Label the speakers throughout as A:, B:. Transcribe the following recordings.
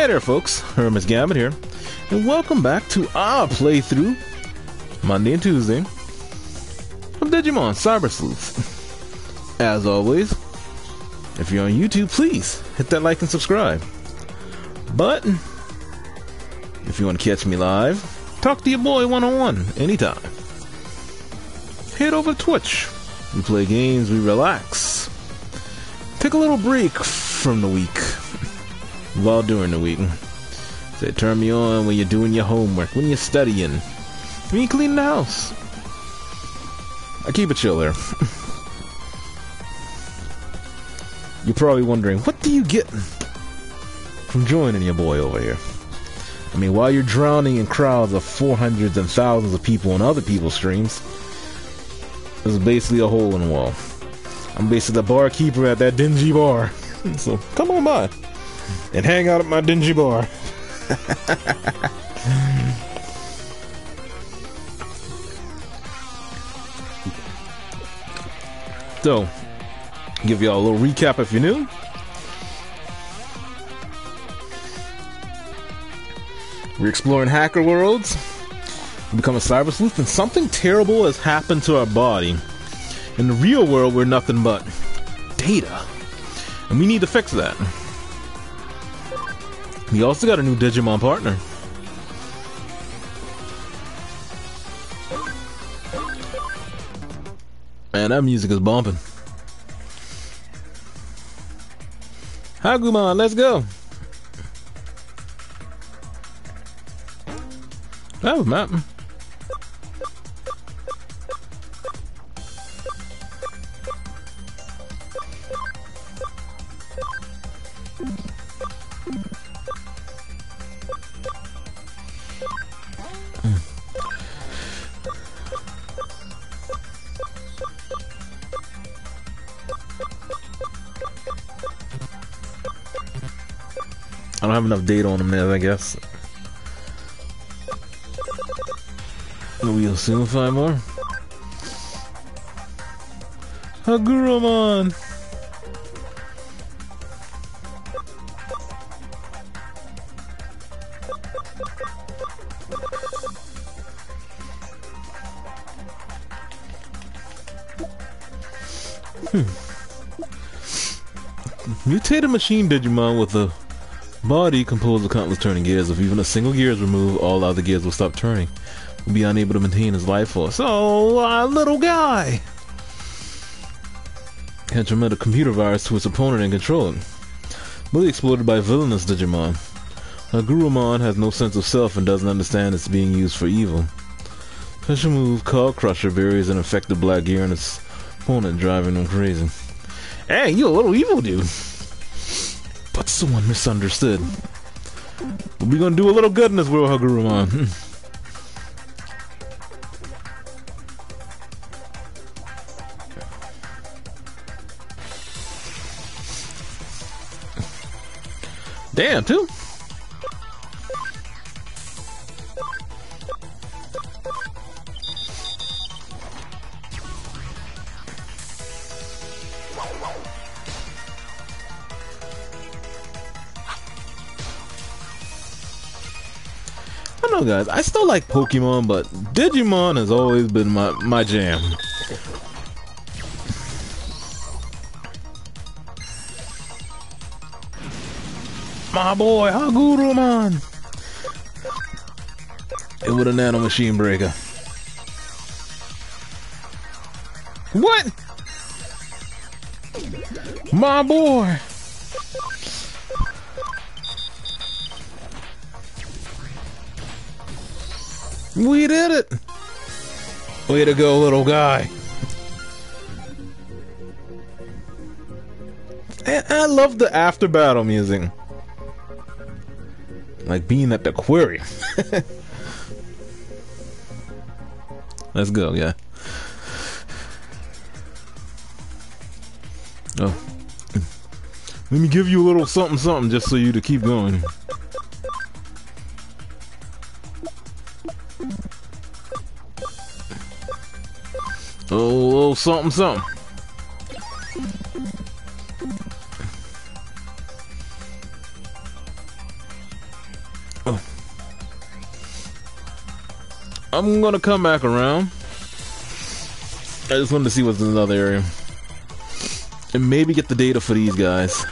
A: Hey there, folks. Hermits Gambit here, and welcome back to our playthrough, Monday and Tuesday, of Digimon Cyber Sleuth. As always, if you're on YouTube, please hit that like and subscribe. But if you want to catch me live, talk to your boy one on one anytime. Head over to Twitch. We play games, we relax. Take a little break from the week while during the week. Say, turn me on when you're doing your homework, when you're studying, when you clean the house. I keep it chill there. you're probably wondering, what do you get from joining your boy over here? I mean, while you're drowning in crowds of 400s and thousands of people on other people's streams, there's basically a hole in the wall. I'm basically the barkeeper at that dingy bar. so come on by and hang out at my dingy bar. so, give y'all a little recap if you're new. We're exploring hacker worlds, We become a cyber sleuth, and something terrible has happened to our body. In the real world, we're nothing but data. And we need to fix that. We also got a new Digimon partner. Man, that music is bumping. Hagumon, let's go. That was. I don't have enough data on them yet, I guess. We'll soon find more. Hagurumon! Mutated machine Digimon with a body composed of countless turning gears. If even a single gear is removed, all other gears will stop turning. Will be unable to maintain his life force. Oh, uh, little guy! Can transmit a computer virus to its opponent and control it. Bully exploited by villainous Digimon. Hagurumon has no sense of self and doesn't understand it's being used for evil. Special move Cog Crusher buries an infected black gear in its opponent, driving him crazy. Hey, you a little evil dude! Someone misunderstood. But we gonna do a little good in this world, Hagurumon. Guys. I still like Pokemon, but Digimon has always been my my jam. My boy, Hagurumon! It with a nano machine breaker. What? My boy! We did it! Way to go, little guy. And I love the after battle music. Like being at the quarry. Let's go, yeah. Oh. Let me give you a little something something just so you to keep going. A little, something something. Oh. I'm gonna come back around. I just wanted to see what's in another area. And maybe get the data for these guys.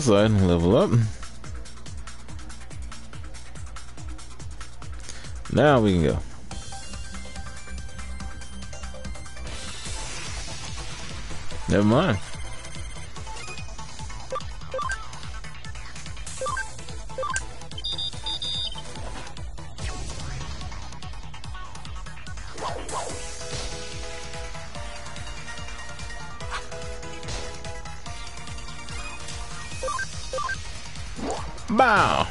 A: Plus side, level up. Now we can go. Never mind. Bow.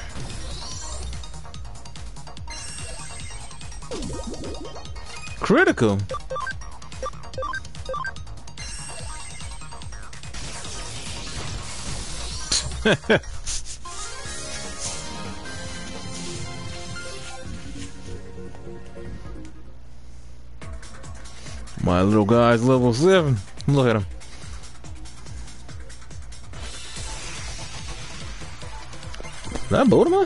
A: Critical. My little guy's level 7. Look at him. Did I boat him?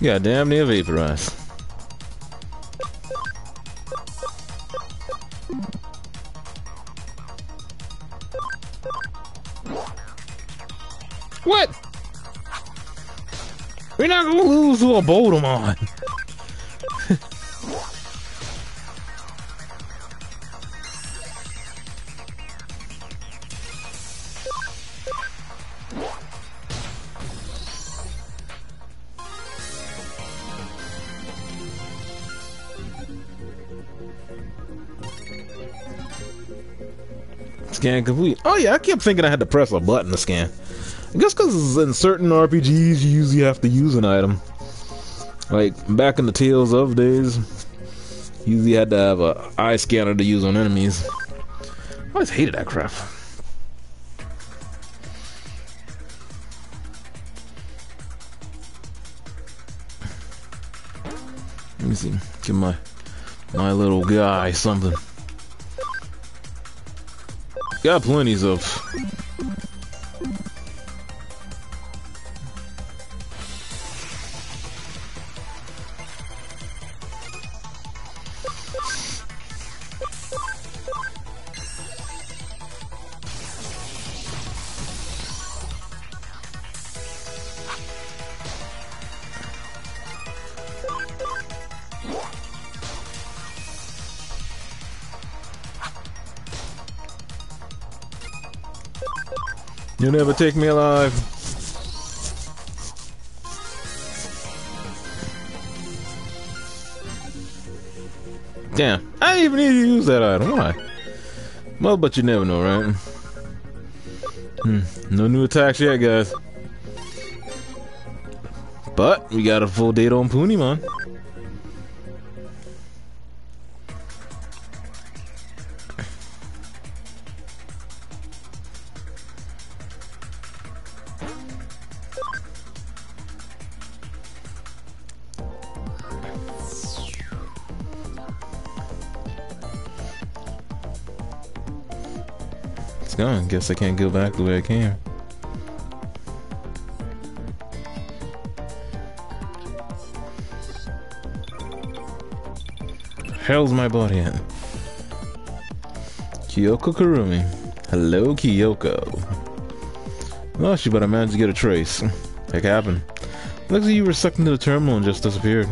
A: Yeah, damn near vaporized. A Boldemon. Scan complete. Oh yeah, I kept thinking I had to press a button to scan. I guess because in certain RPGs you usually have to use an item. Like back in the Tales of days, you had to have a eye scanner to use on enemies. I always hated that crap. Let me see. Give my my little guy something. Got plenties of You never take me alive. Damn, I didn't even need to use that item. Why? Well, but you never know, right? Hmm. No new attacks yet, guys. But we got a full date on Punimon. Guess I can't go back the way I came. hell's my body in? Kyoko Kuremi. Hello, Kyoko. Oh, she but I managed to get a trace. Heck happened. Looks like you were sucked into the terminal and just disappeared.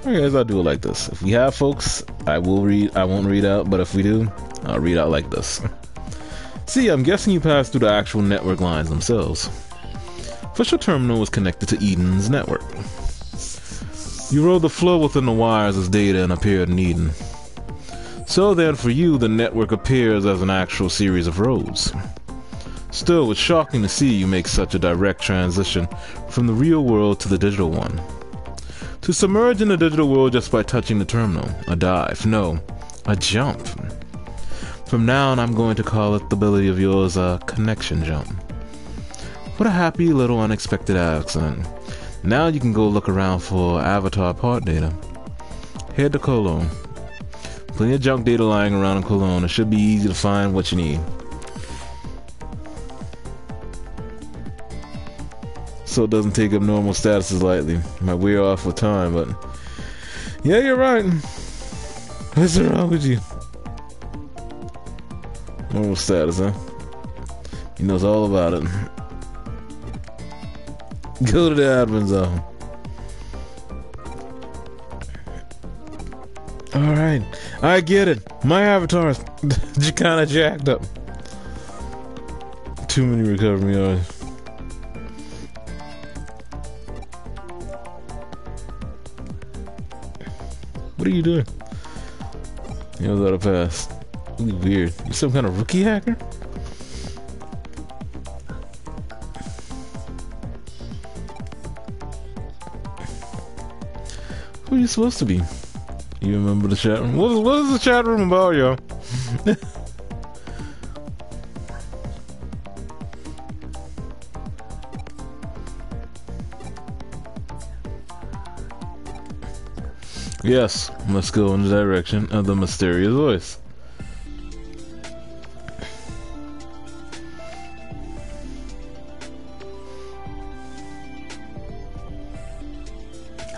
A: Okay, guys, I'll do it like this. If we have folks, I will read. I won't read out, but if we do, I'll read out like this. See, I'm guessing you passed through the actual network lines themselves. Official terminal was connected to Eden's network. You rode the flow within the wires as data and appeared in Eden. So then, for you, the network appears as an actual series of roads. Still, it's shocking to see you make such a direct transition from the real world to the digital one. To submerge in the digital world just by touching the terminal. A dive. No, a jump. From now on, I'm going to call it the ability of yours a connection jump. What a happy little unexpected accident. Now you can go look around for avatar part data. Head to Kowloon. Plenty of junk data lying around in Kowloon. It should be easy to find what you need. So doesn't take up normal statuses lightly. Might wear off with time, but yeah, you're right. What's wrong with you? Normal status, huh? He knows all about it. Go to the admin zone. Alright, I get it. My avatar's kinda jacked up. Too many recovery hours. What are you doing? You know that a pass. Really weird. You some kind of rookie hacker? Who are you supposed to be? You remember the chat room? What is, what is the chat room about, yo? Yes, let's go in the direction of the mysterious voice.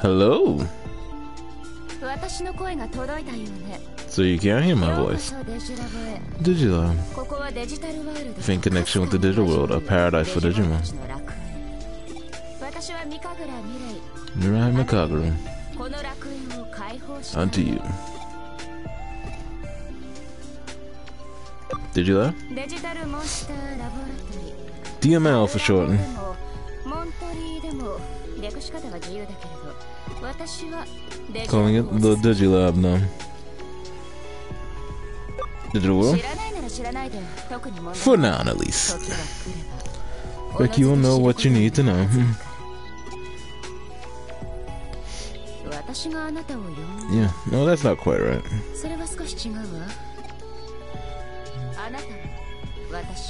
A: Hello. So you can't hear my voice. Digilab. Fin connection with the digital world, a paradise for Digimon. Mirei Mikagura. Unto you. Did you that? DML for short. Calling it the Digilab now. Digital World? For now, at least. You will know what you need to know. Hmm. Yeah, no, that's not quite right.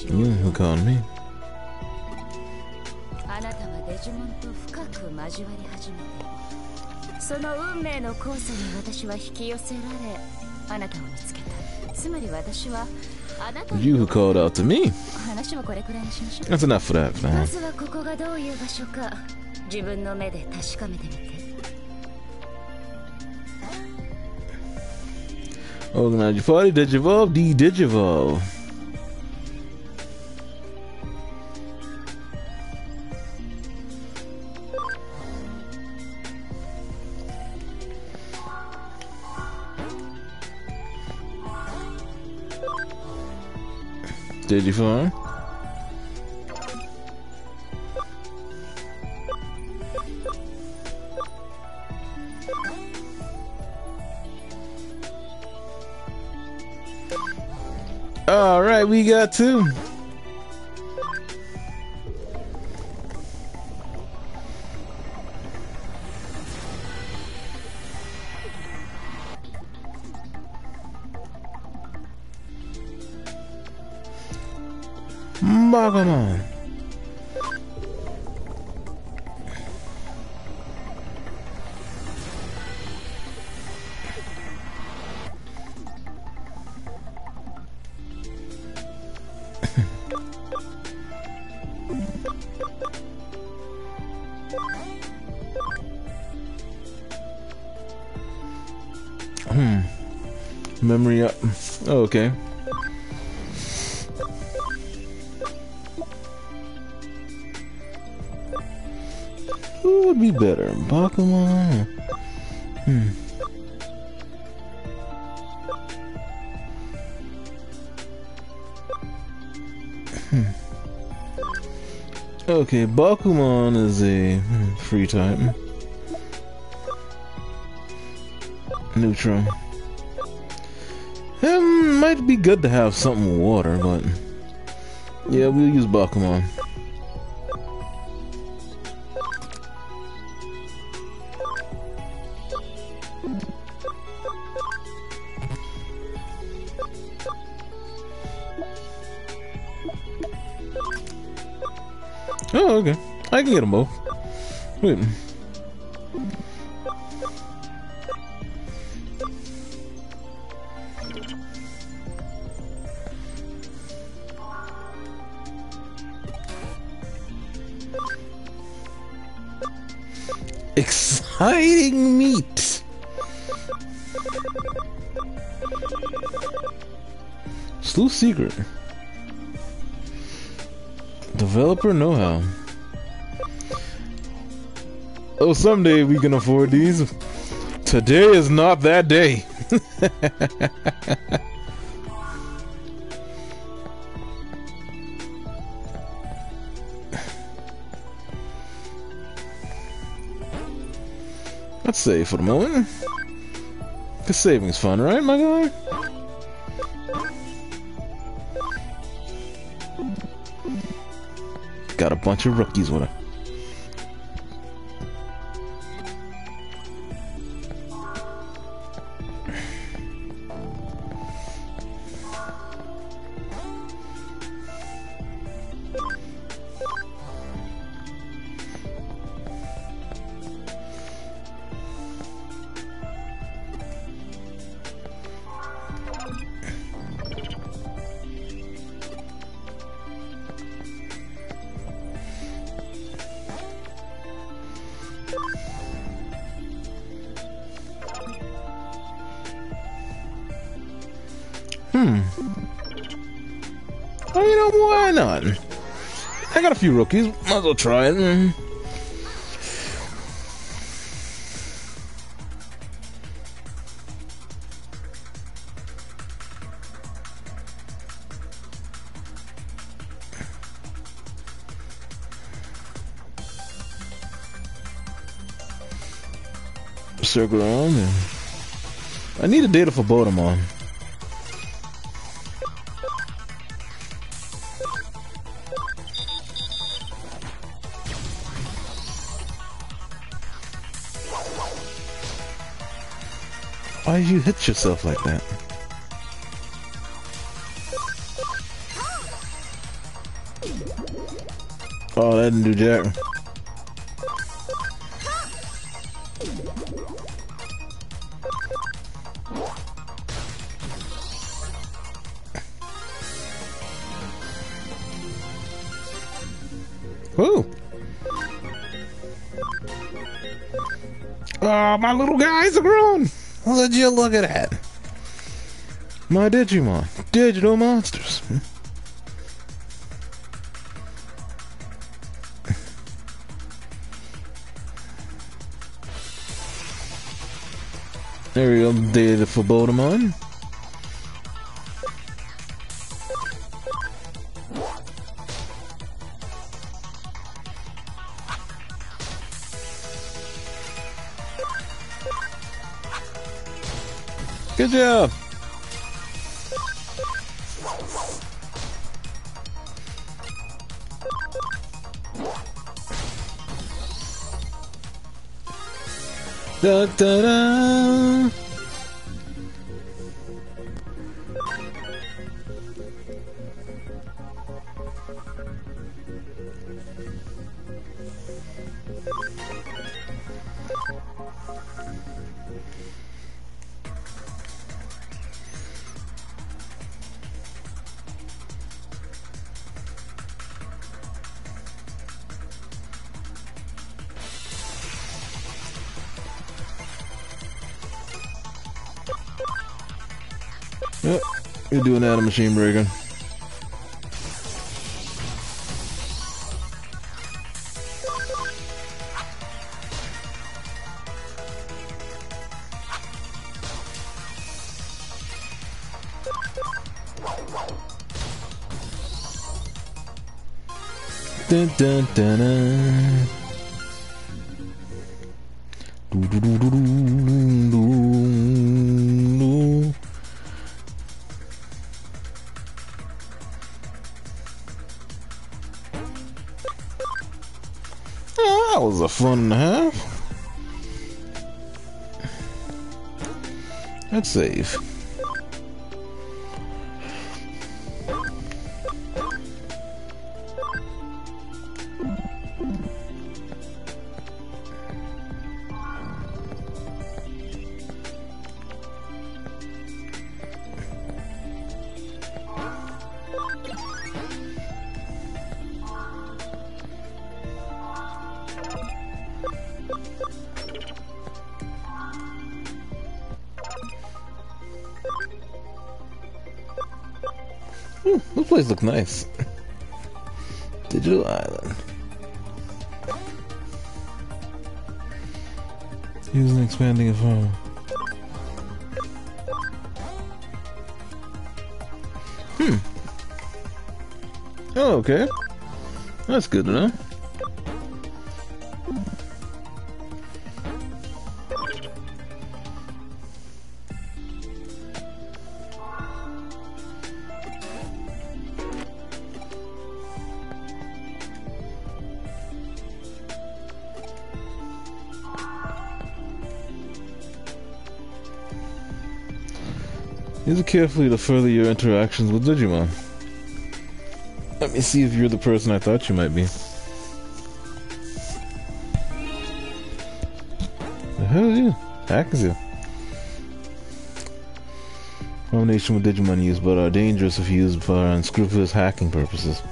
A: You who called me? あなたはデジモンと深く交わり始めて。その運命の交差に私は引き寄せられあなたを見つけた。つまり私はあなた You who called out to me. 話もこれくらいにしましょう。That's enough for that for now まずはここがどういう場所か。自分の目で確かめてみて Organize your party, Digivolve, D-Digivolve. Digiform. All right, we got two. Magamon. Okay. Who would be better? Pokemon? Hmm. Hmm. Okay, Bakumon is a hmm, free type. Neutral. It might be good to have something water, but yeah, we'll use Bakumon. Oh, okay. I can get them both. Wait. Exciting meat! Sleuth Secret. Developer know-how. Oh, someday we can afford these. Today is not that day. save for the moment. Cause saving's fun, right, my guy? Got a bunch of rookies with her. I got a few rookies. Might as well try it. Mm. Circle around. I need a data for Baltimore. Why did you hit yourself like that? Oh, that didn't do jack. Whoa. Oh, my little grown. Would you look at that? My Digimon. Digital monsters. There we go, data for Bodemon. Job. Da da da. You're doing that a machine breaker. Dun, dun, dun, dun. Fun and a half. Let's save. Nice. Digital Island. Using expanding a phone. Hmm. Oh, okay. That's good to know. Use it carefully to further your interactions with Digimon. Let me see if you're the person I thought you might be. The hell is you? Hack is you? Combination with Digimon use, but are dangerous if used for unscrupulous hacking purposes.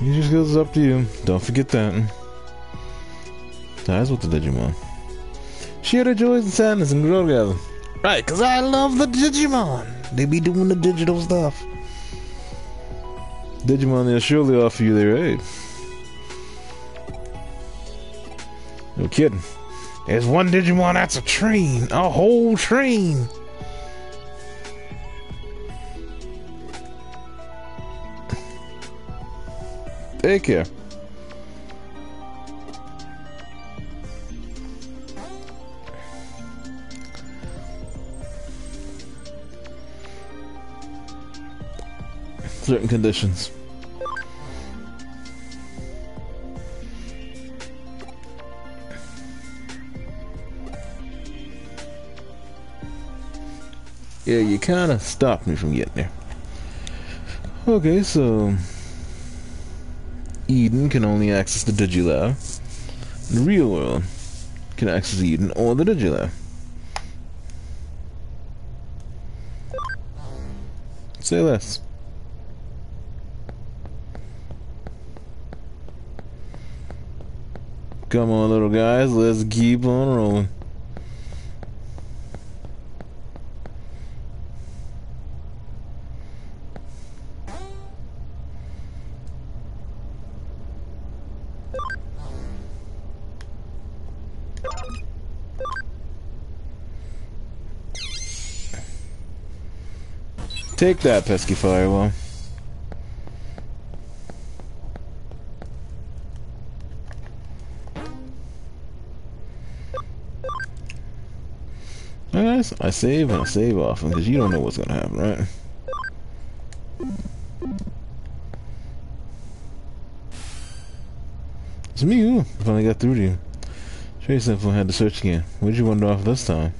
A: Use your skills up to you. Don't forget that. Ties with the Digimon. Share their joys and sadness and grow together. Right, because I love the Digimon. They be doing the digital stuff. Digimon, they'll surely offer you their aid. No kidding. There's one Digimon that's a train. A whole train. Take care. Certain conditions. Yeah, you kind of stopped me from getting there. Okay, so Eden can only access the Digilab. The real world can access Eden or the Digilab. Say less. Come on, little guys, let's keep on rolling. Take that, pesky firewall. I save and I save often because you don't know what's gonna happen, right? It's me who finally got through to you. Trace info had to search again. Where'd you wander off this time?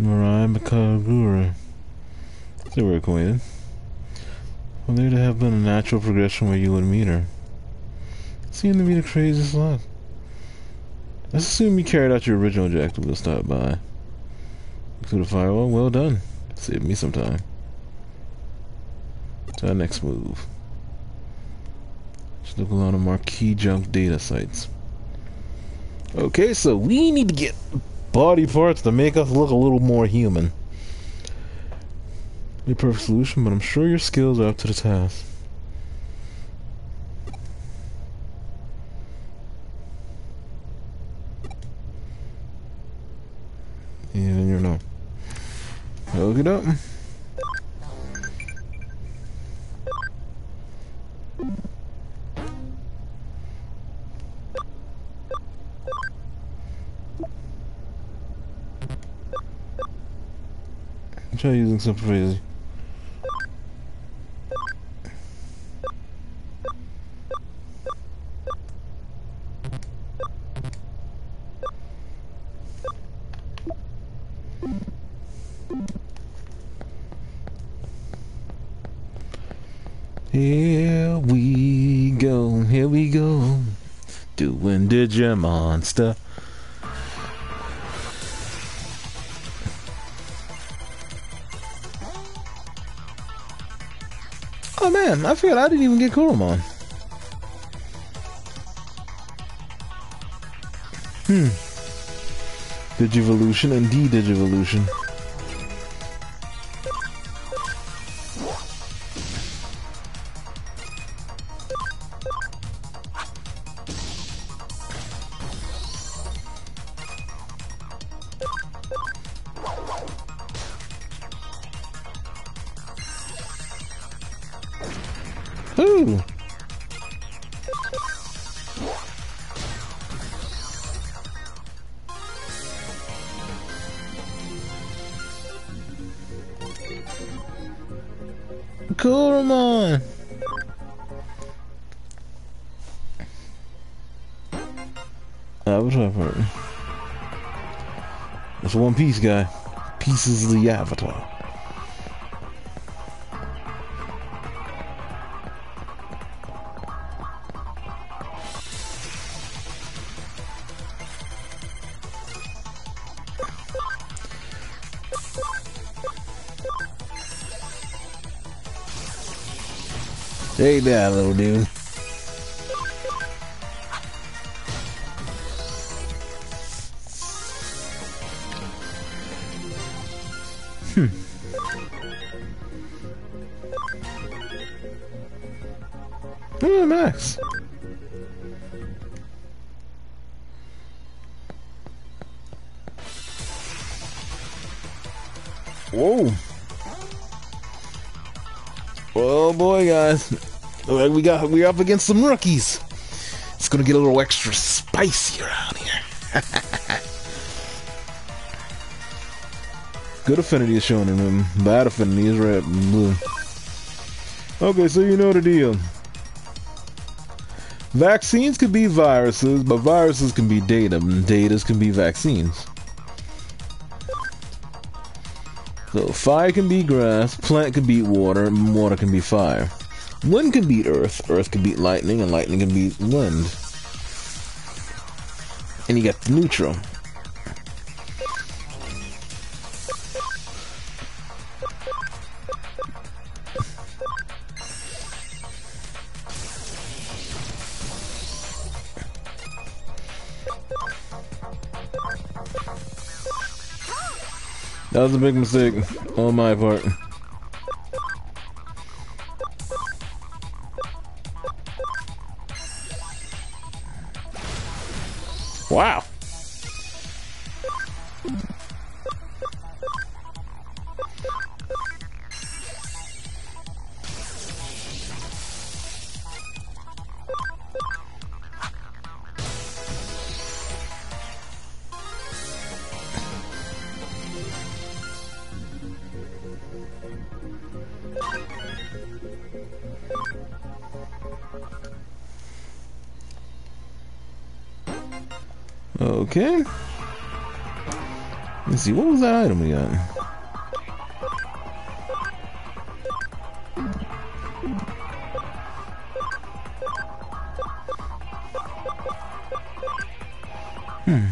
A: Mirei Mikagura. They were acquainted. Well, there'd have been a natural progression where you would meet her. Seemed to be the craziest luck. Let's assume you carried out your original objective. We'll stop by. Through the firewall. Well done. Save me some time. To our next move. Just look a lot of marquee junk data sites. Okay, so we need to get body parts to make us look a little more human. A perfect solution, but I'm sure your skills are up to the task. Yeah, you know. Hook it up. Try using something crazy. Here we go, here we go, doing Stuff. Oh man, I forgot I didn't even get Kuramon. Hmm. Digivolution and De-Digivolution. One Piece guy. Pieces of the Avatar. Take that, little dude. We got we're up against some rookies. It's gonna get a little extra spicy around here. Good affinity is shown in him. Bad affinity is red and blue. Okay, so you know the deal. Vaccines could be viruses, but viruses can be data, and datas can be vaccines. So fire can be grass, plant can be water, and water can be fire. Wind can beat earth, earth can beat lightning, and lightning can beat wind. And you got the neutral. That was a big mistake on my part. Let's see, what was that item we got? Hmm.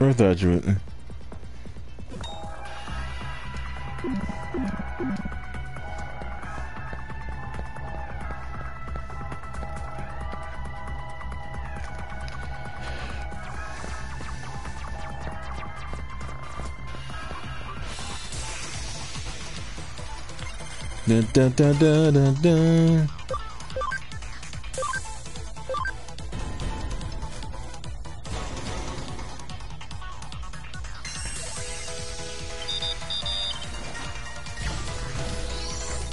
A: Earth Attribute. Dun, dun, dun, dun, dun, dun.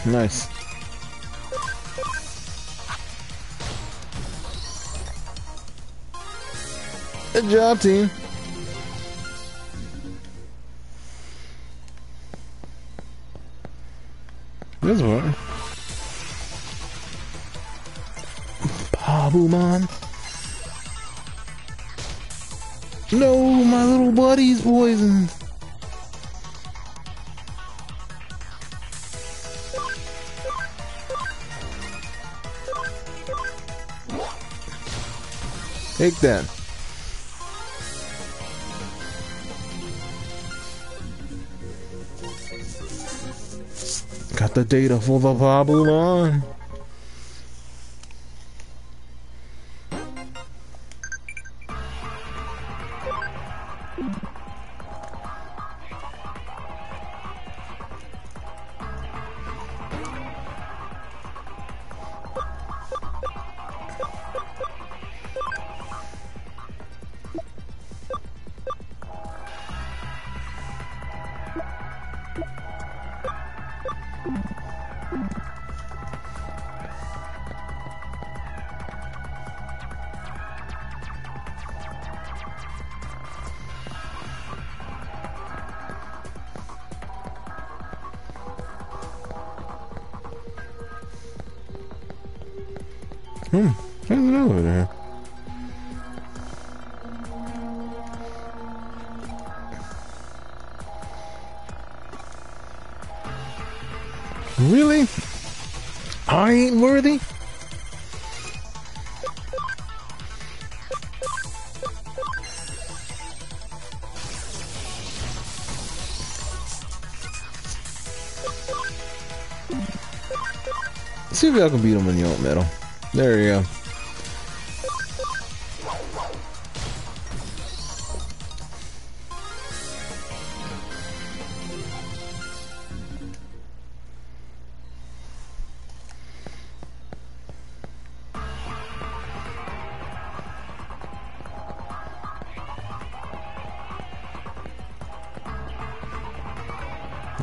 A: Nice. Good job, team. This one. Pabumon. No, my little buddy's poisoned. Take that. Got the data for the Pabumon.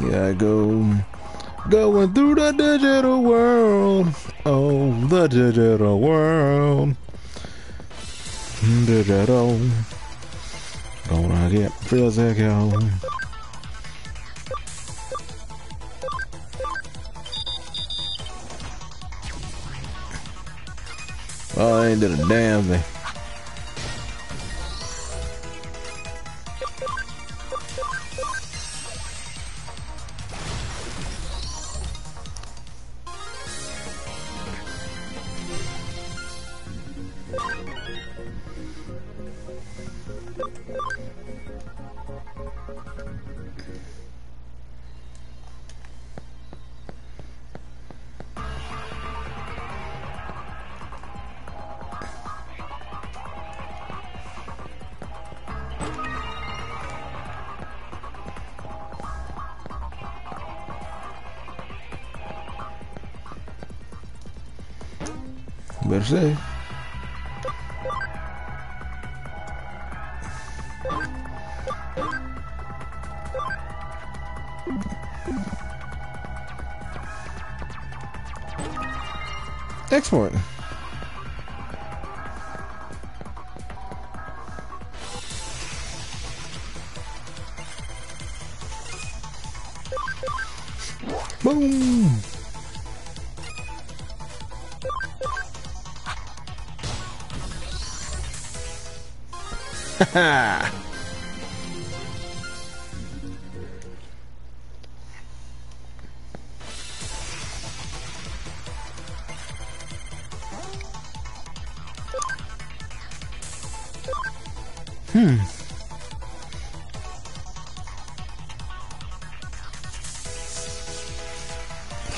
A: Yeah, I go going through the digital world. Oh, the digital world. Digital. Gonna get physical. Oh, I ain't did a damn thing. Export.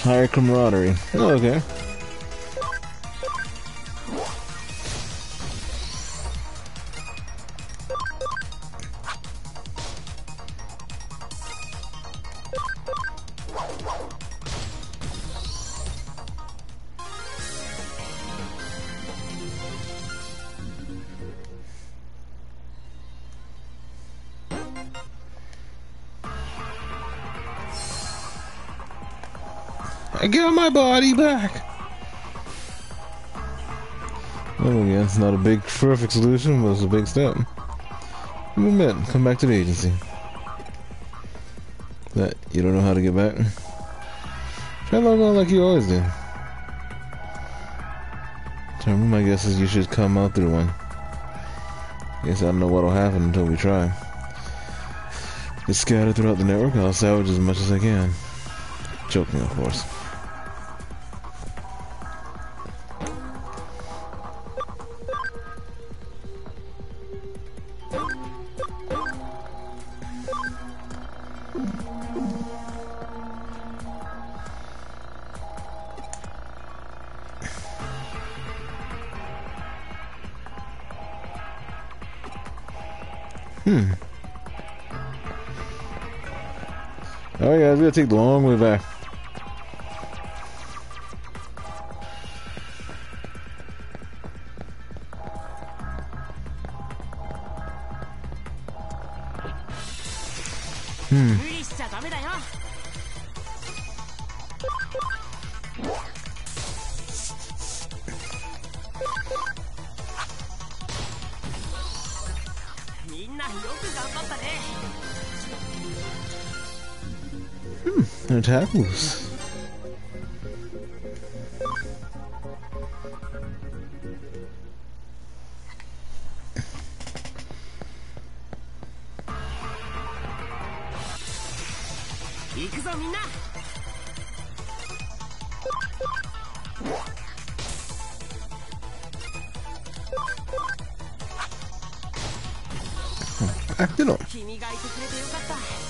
A: Higher camaraderie. Oh, okay. Back. Well, again, it's not a big, perfect solution, but it's a big step. Admit, come back to the agency. That you don't know how to get back? Try log on like you always do. So my guess is you should come out through one. Guess I don't know what'll happen until we try. It's scattered throughout the network. I'll salvage as much as I can. Joking, of course. Gonna take the long way back. An attack was.
B: 行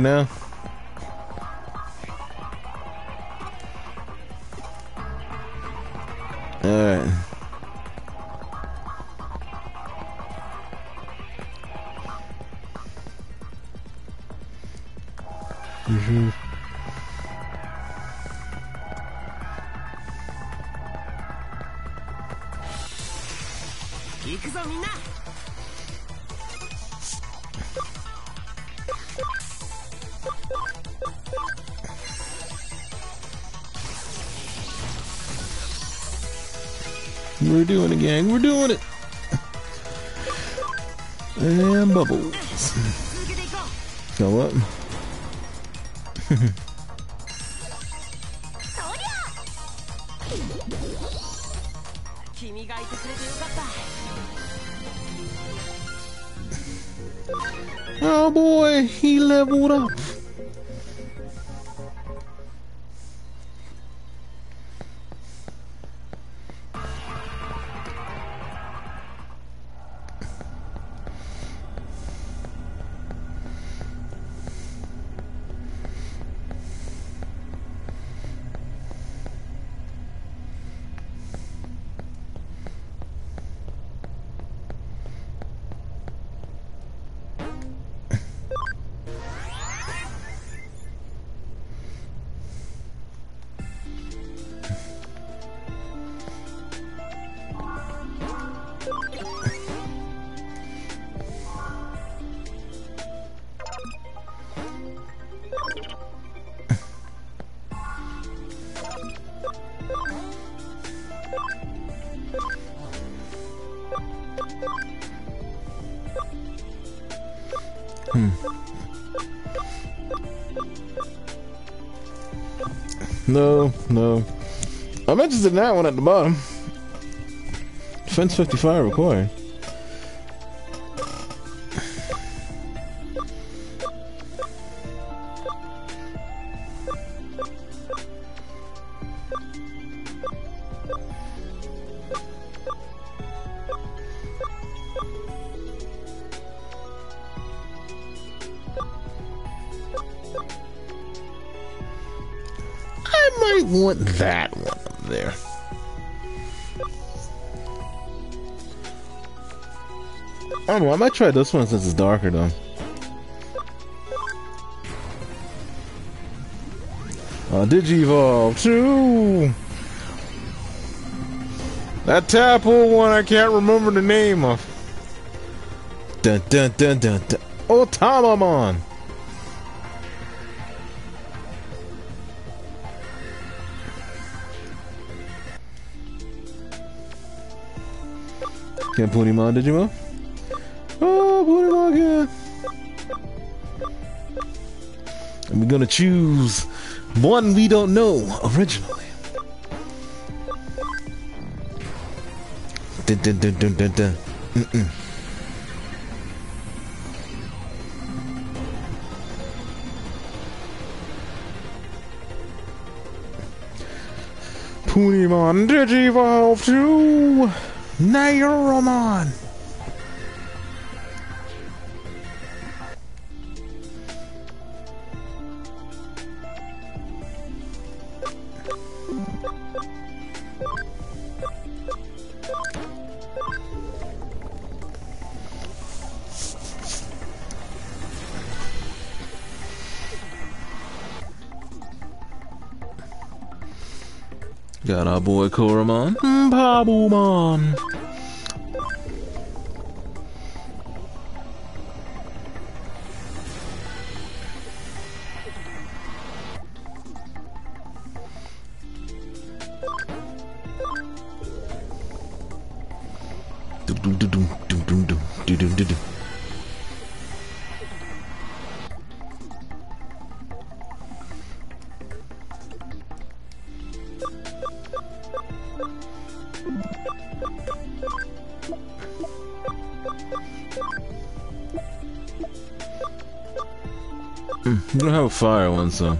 A: now. He No, no. I'm interested in that one at the bottom. Defense 55 required. I don't know, I might try this one since it's darker though. Uh, Digivolve 2! That Tadpole one I can't remember the name of. Dun dun dun dun dun. Oh, Tamamon! Can't put him on, Digimon? Oh, again. And we're gonna choose one we don't know originally. Dun dun dun dun dun dun. Mm-mm. Punimon Digivolve to Nairomon. Boy Koromon. Mm, Pabumon. Fire one, so.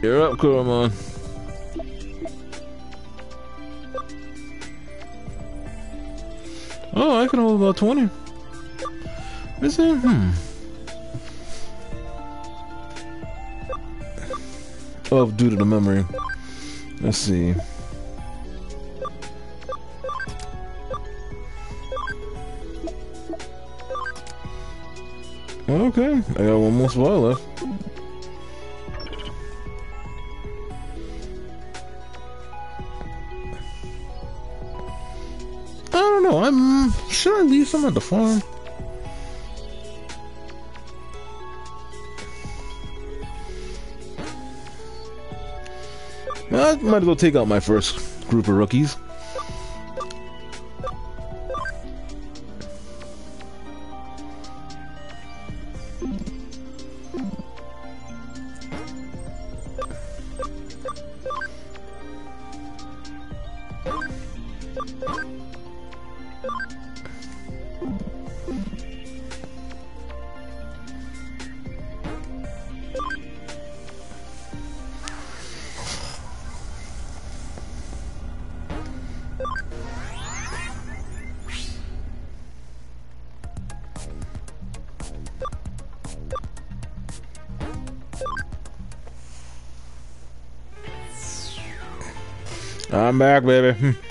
A: You're up, Kuromon. Oh, I can hold about 20. Is it? Hmm. Oh, due to the memory. Let's see. Okay, I got one more spot left. I don't know. I'm should I leave some at the farm? I might as well take out my first group of rookies. back, baby. Hmm.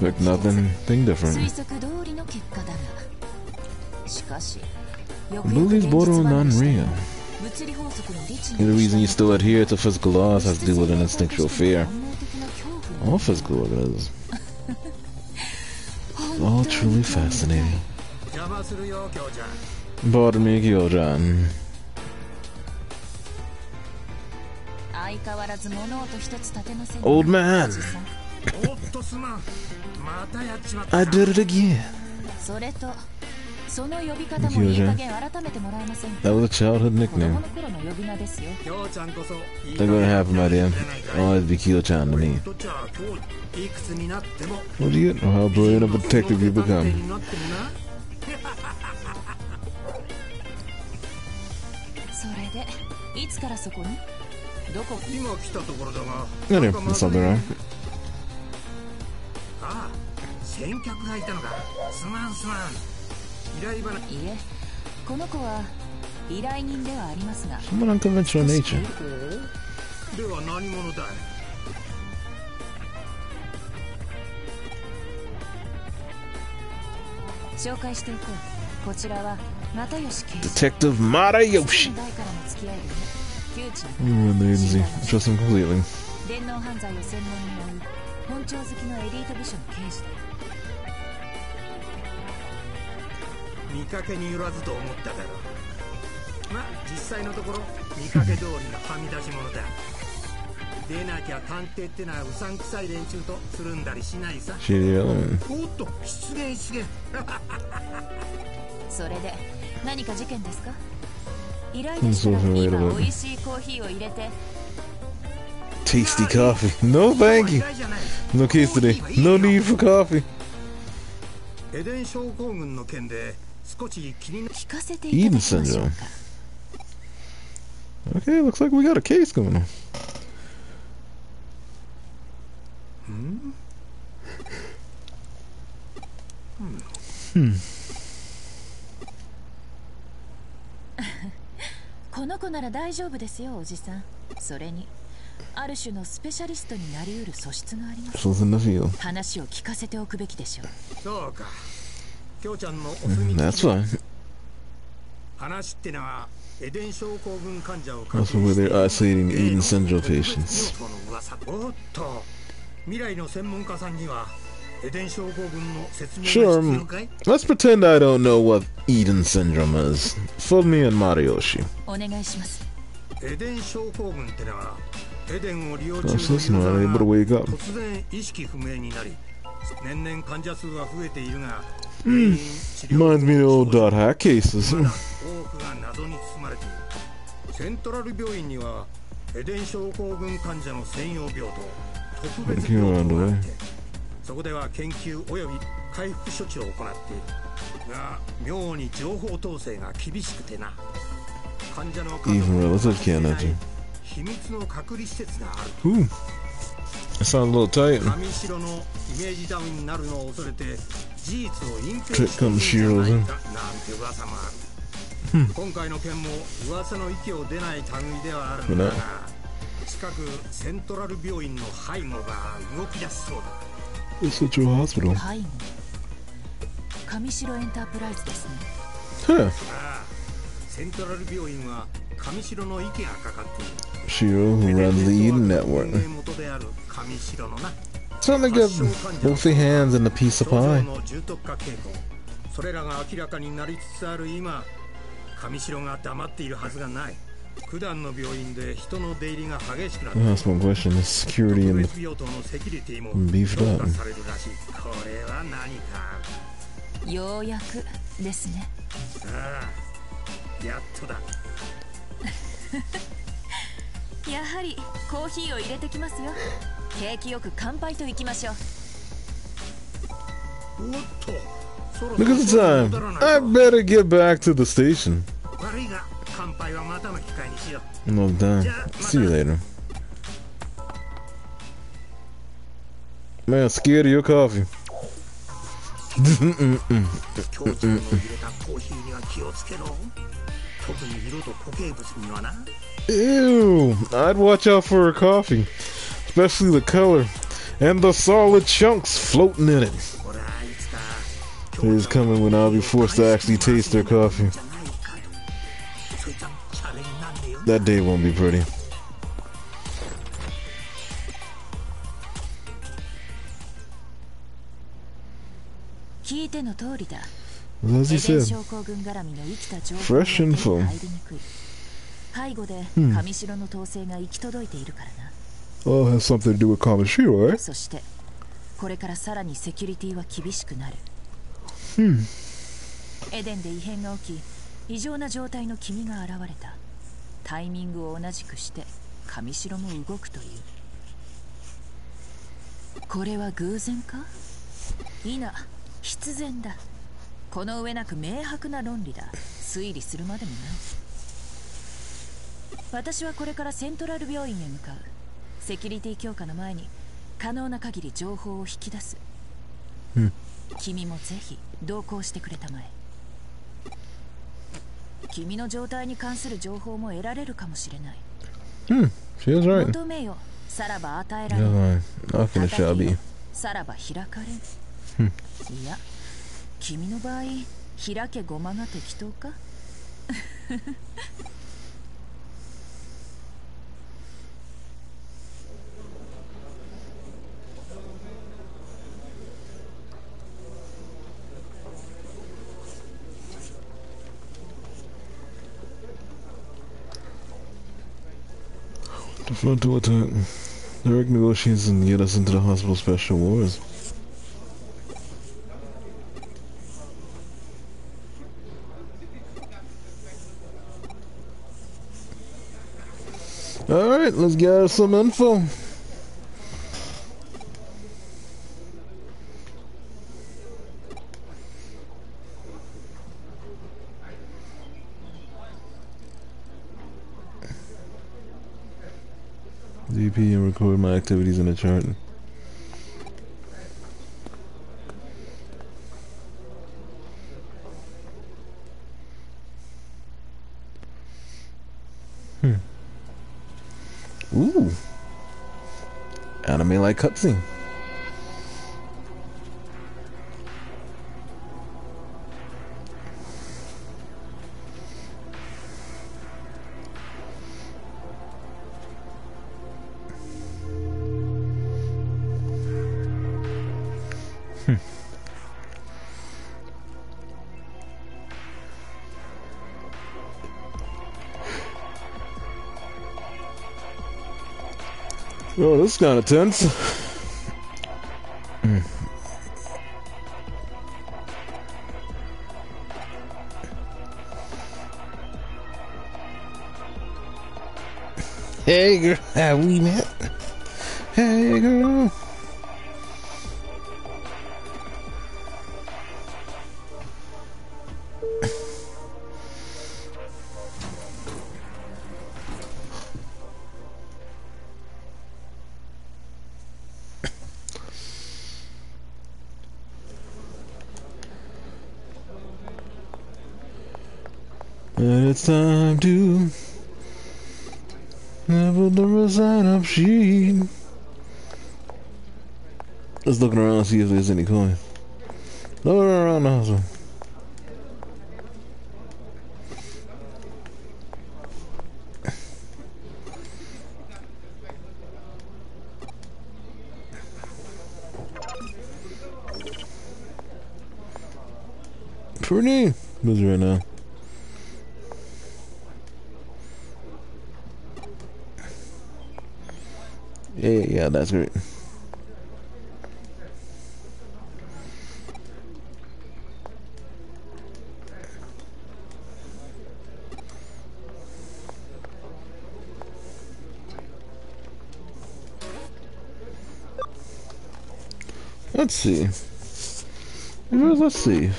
A: Like nothing thing different.
C: 推測通りの結果だが。しかし、Bullies
A: border on unreal. The reason you still adhere to physical laws has to do with an instinctual fear. All physical organisms. All truly fascinating. Pardon me,
C: Kyo-chan.
A: Old man. I did it again.
C: それとその呼び方もいい加減改めてもらえません。か
A: That was a childhood nickname. They're gonna have happen by
D: then
A: Always be Kyo-chan to me. What do you know? How brilliant a detective you become.
C: どこ
D: 今来たところだが。
A: something, right?
D: ああ先客がいたのか。すまんすまん。依頼話
C: いえこの子は依頼人ではありますが。
A: Somewhat unconventional nature.
D: では何者だい？
C: 紹介しておこう。こちらは又吉刑事
A: Detective Matayoshi.
C: 代からの付き合いで窮地
A: You run the agency. Trust him completely.
C: 電脳犯罪を専門に追う本庁好きのエリート部署の刑事だ
D: 見かけによらずと思っただろうまあ実際のところ見かけ通りのはみ出し者だ出なきゃ探偵ってのはうさんくさい連中とつるんだりしないさ.おっと失言失言
C: それで何か事件ですか？
A: Tasty coffee. No, thank you.
D: 依頼じゃない
A: No case today. No need for coffee.
D: エデン症候群の件で少し気にな
C: 聞かせていただきましょう
A: Eden
C: か
A: Okay, looks like we got a case going on. Hmm.
C: この子なら大丈夫ですよおじさんそれにある種のスペシャリストになりうる素質があります
A: the field.
C: 話を聞かせておくべきでしょう
D: そうかきょうちゃんのお
A: Mm,
D: 墨付
A: That's
D: き.話ってのはエデン症候群患者を
A: That's where they're isolating Eden syndrome patients.
D: おっと未来の専門家さんには
A: Sure. Let's pretend I don't know what Eden syndrome is. Fool me and Matayoshi.
D: That's just
A: not able to wake up.
D: Hmm.
A: Reminds me of old dot hack cases.
D: セントラル病院にはエデン症候群患者の専用病棟特別病棟があって そこでは研究及び回復処置を行っているが妙に情報統制が厳しくてな患者の家族
A: を守っ
D: な
A: い
D: 秘密の隔離施設がある、
A: Ooh. I sound a little tight.
D: Trick
A: comes
D: Shiro's in. Hmm. But not. 近くセントラル病院の背後が動き出しそうだ
A: It's such a hospital.
C: 背後上白エンタープライズですね
A: Huh.
D: ああセントラル病院は上白の息がかかっている
A: Shiro, who runs the Eden
D: 運
A: Network.
D: 営元である上白のな
A: Sound like got both their hands in a piece of
D: 症状
A: pie.
D: の重篤化傾向それらが明らかになりつつある今上白が黙っているはずがない 普段の病院で人の出入りが激しくなって
A: That's one question. The security
D: 特
A: and
D: されるらしいこれは何か
C: ようやくですね
D: ああやっとだ
C: やはりコーヒーを入れてきますよ景気よく乾杯といきましょう
D: おっと
A: Look at the time. I
D: と
A: better get back to the station.
D: 悪いが
A: Well done. See you later. Man, scared of your coffee. Ew, I'd watch out for a coffee, especially the color and the solid chunks floating in it. It's coming when I'll be forced to actually taste their coffee. That day won't be pretty.
C: 聞いての通りだ
A: As
C: エ
A: he
C: デン
A: said,
C: 症候群絡みの生きた情報
A: Fresh
C: が
A: info
C: 手に入りにくい背後で上白の統制が行き届いているからな
A: oh, it has something to do with Kamishiro, eh?
C: そしてこれからさらにセキュリティは厳しくなる エデンで異変が起き異常な状態の君が現れた タイミングを同じくして神城も動くという。これは偶然か？いな。必然だ。この上なく明白な論理だ。推理するまでもない。私はこれからセントラル病院へ向かう。セキュリティ強化の前に可能な限り情報を引き出す、
A: うん、
C: 君もぜひ同行してくれたまえ君の状態に関する情報も得られるかもしれない。
A: うん is right.
C: 求めよ。さらば与えられる。
A: Gonna shabby
C: さらば開かれいや君の場合開けごまが適当か？
A: The to attack. Direct negotiations and get us into the hospital special wars. Alright, let's get some info. DP and record my activities in the chart. Hmm. Ooh. Anime like cutscene. Oh, this is kind of tense. Hey girl, have we met? It's time to never the sign up sheet. Let's look around and see if there's any coins. Look around the house. Pretty busy right now. Yeah, yeah, that's great. Let's see. Let's see.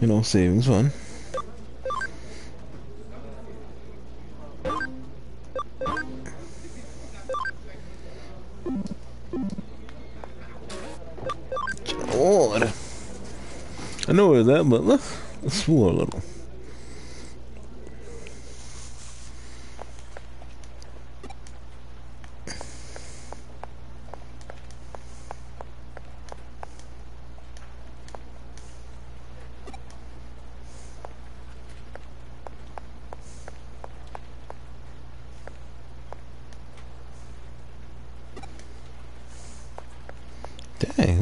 A: You know, savings fun. I know where that, but let's, let's explore a little.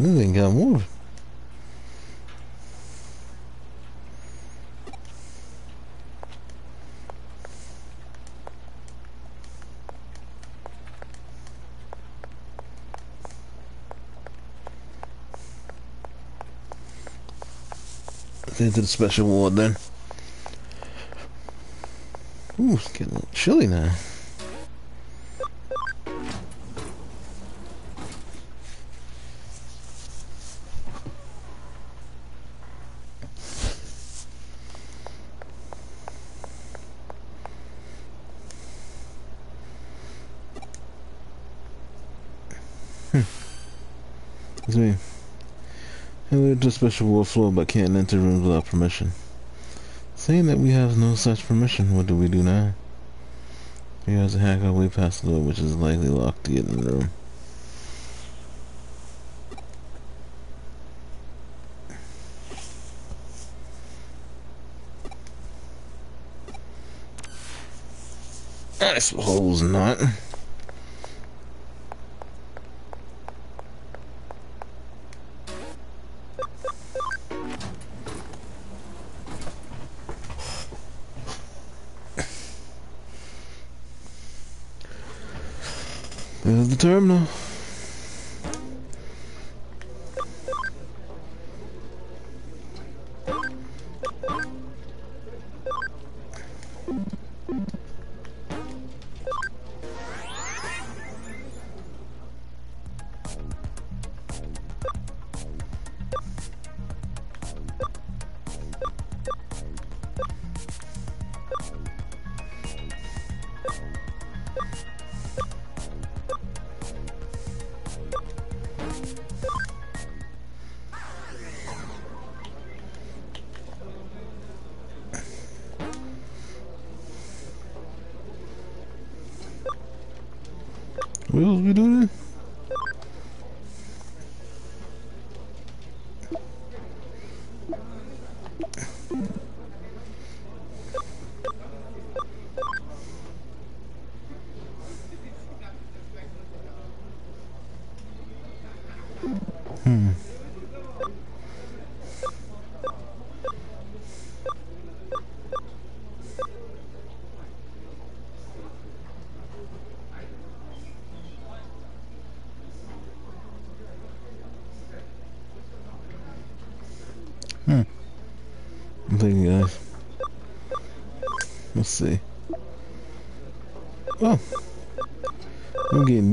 A: This ain't got more. into the special ward then. Ooh, it's getting a little chilly now. It's me. Hello to special ward floor but can't enter rooms without permission. Saying that we have no such permission, what do we do now? We have to hack our way past the door, which is likely locked to get in the room. I suppose not. Terminal.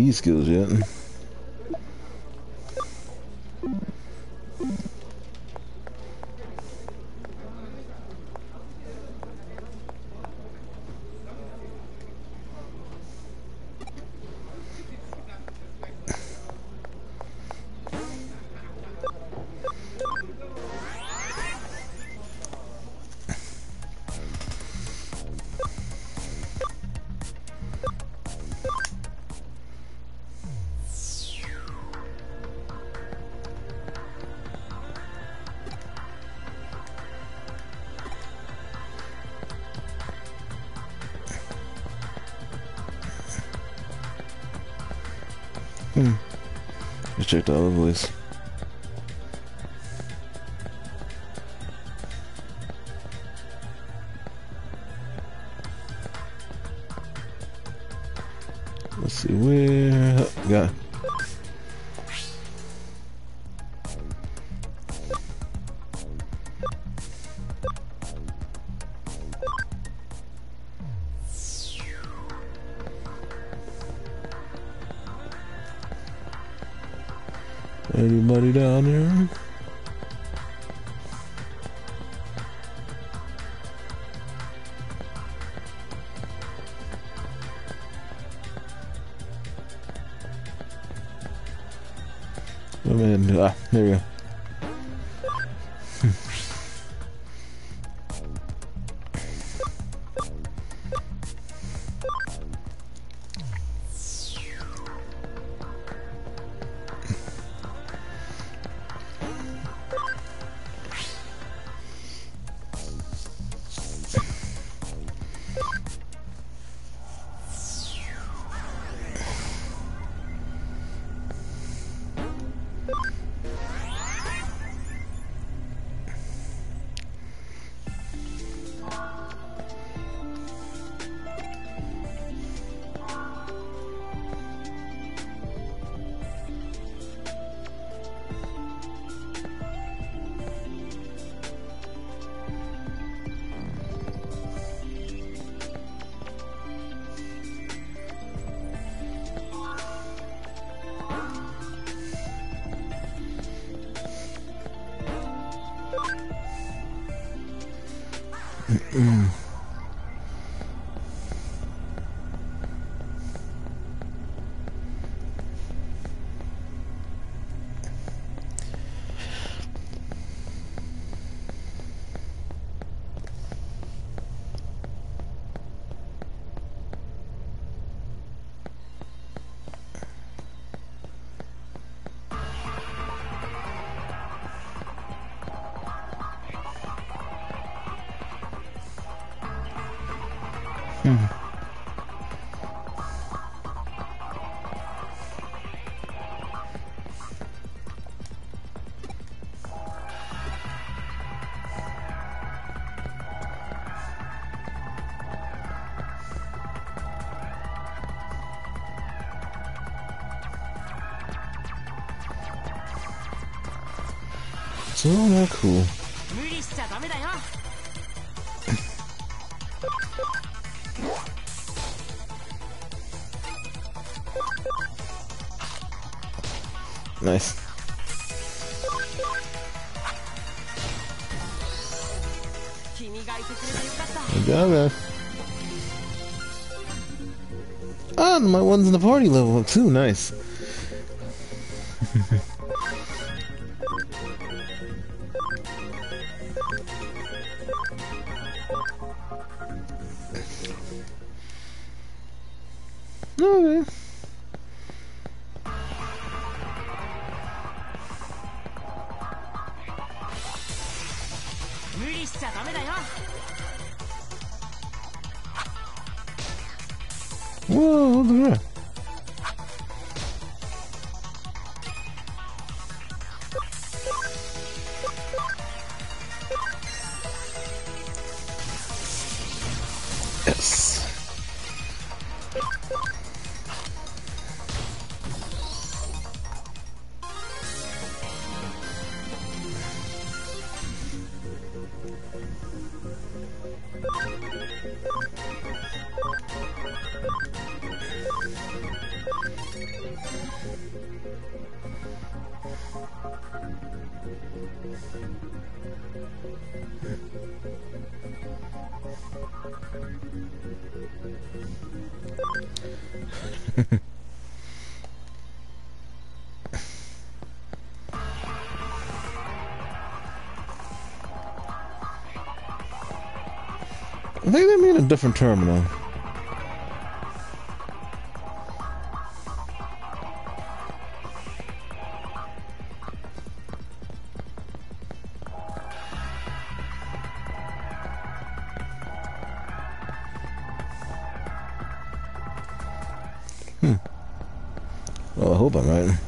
A: These skills yet. Just checked all the. Anybody down here? So no cool. nice. Good job, man. Ah, my one's in the party level too, nice. Think they mean a different terminal. Hmm. Well, I hope I'm right.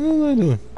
A: What am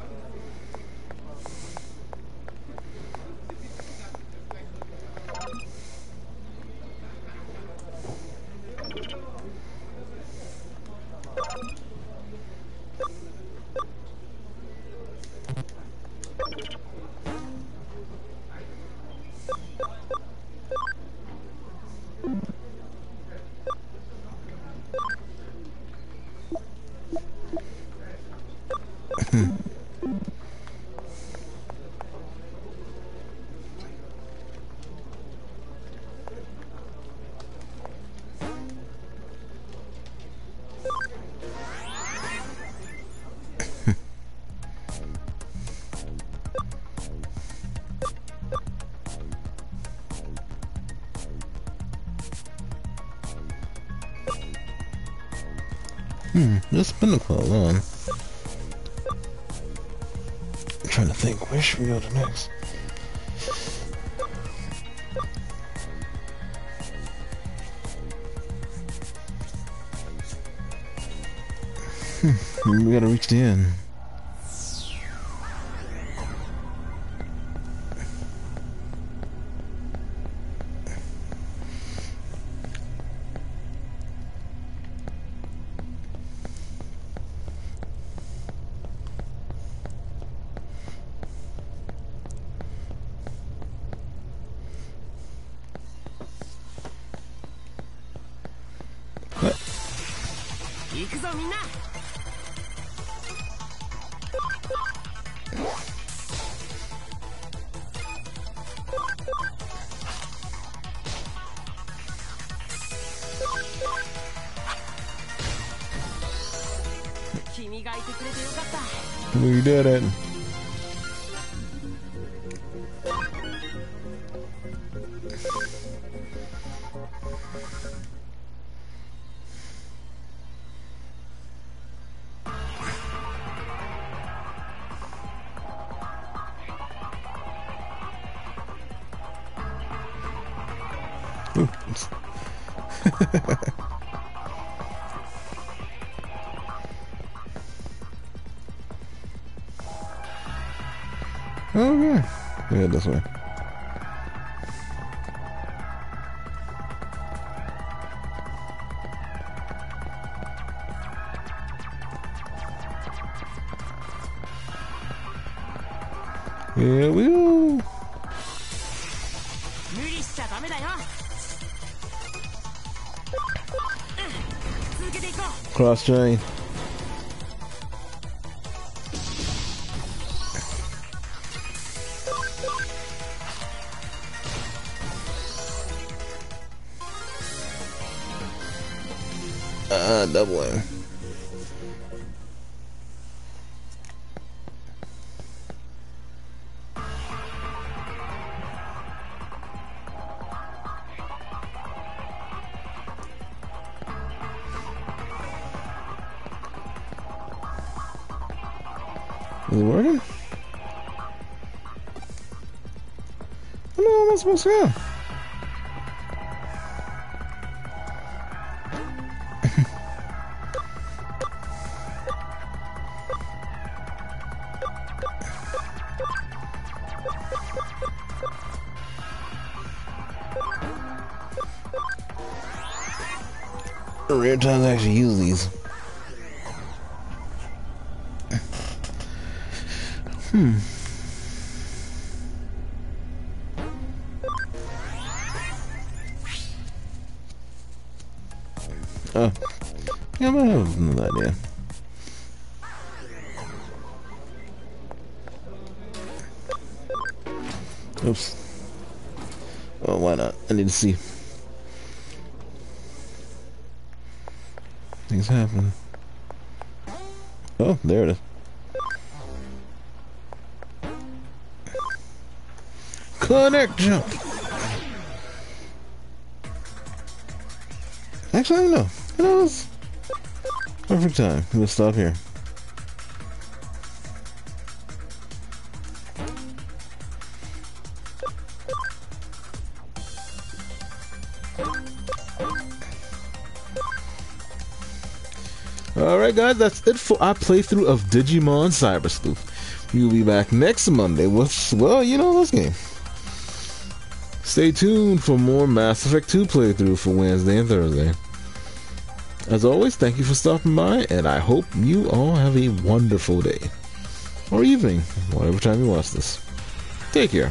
A: Hmm, it's been quite long. I'm trying to think, where should we go to next? Hmm, we gotta reach the end. Cross train. Is it working? Where am I supposed to go? Rare times I actually use these. Oh. Yeah, I have another idea. Oops. Oh, why not? I need to see. Things happen. Oh, there it is. Connect jump. Actually, no. It was perfect time. We'll stop here. Alright guys, that's it for our playthrough of Digimon Cyber Sleuth. We will be back next Monday with, well, you know this game. Stay tuned for more Mass Effect 2 playthrough for Wednesday and Thursday. As always, thank you for stopping by, and I hope you all have a wonderful day. Or evening, whatever time you watch this. Take care.